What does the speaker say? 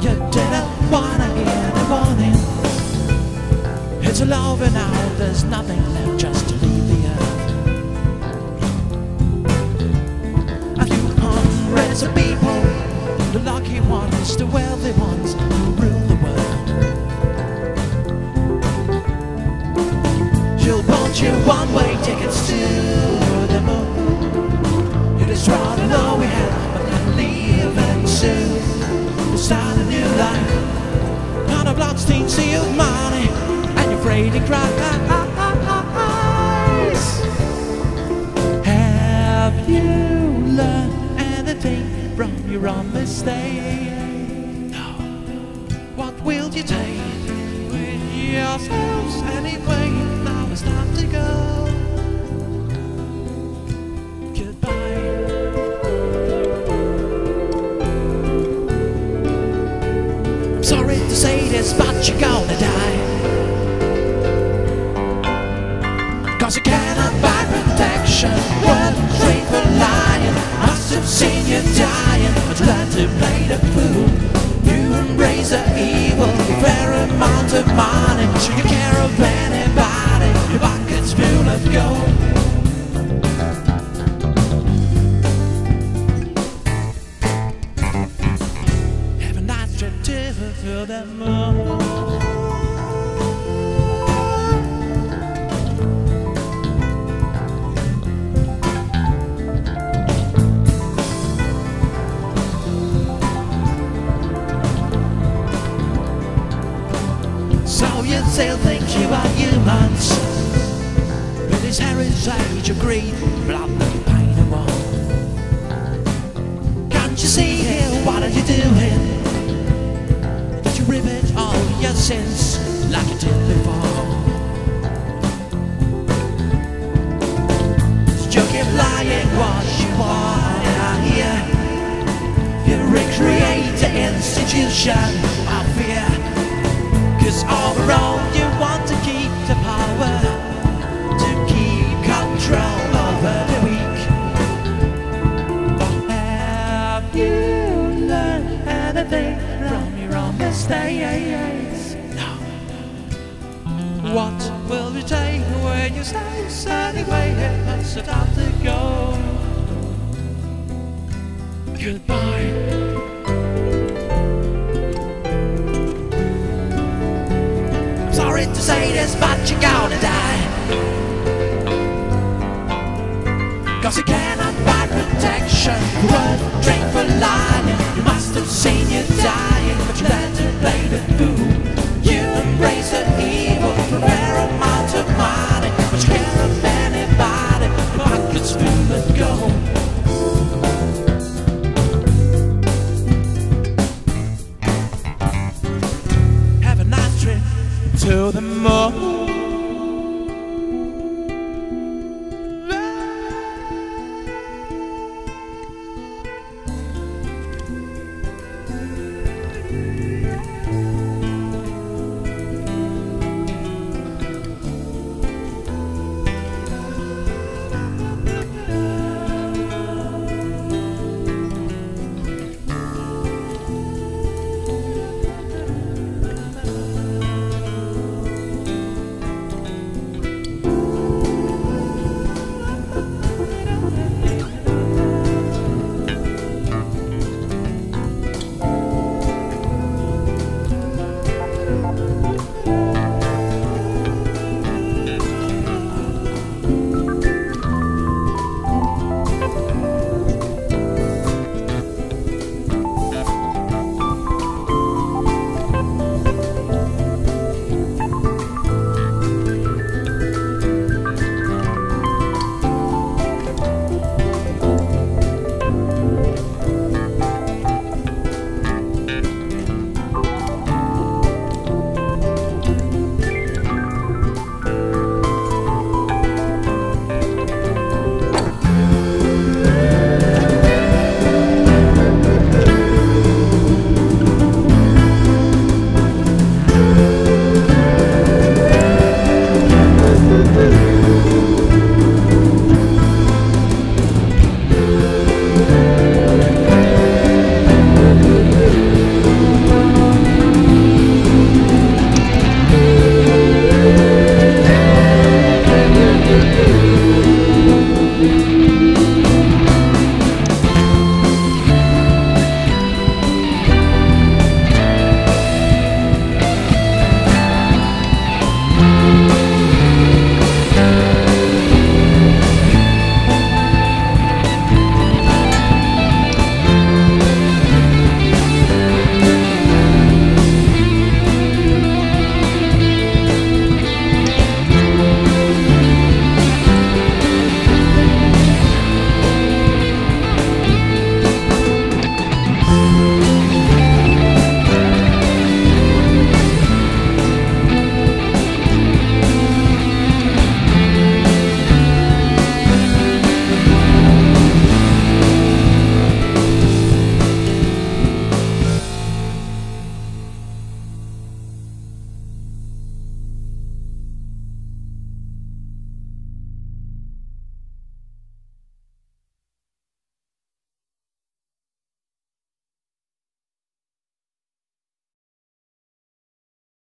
You didn't wanna hear the warning. It's over now, there's nothing left just to leave the earth. A few hundreds of people, the lucky ones, the wealthy ones, who rule the world. She'll want you one-way tickets too. 16 sealed money, and you're afraid to cry. Embrace the evil, a fair amount of money. You care of anybody? Your pocket's full of gold. Have a nice trip to the moon. Blood and pain and war Can't you see here, what are you doing? Did you rivet all your sins Like you did before? You keep lying what you wanna hear You recreate the institution of fear Cause overall you own? No What will you take when you stay anyway? It's time to go Goodbye Sorry to say this, but you're gonna die. Cause you cannot buy protection.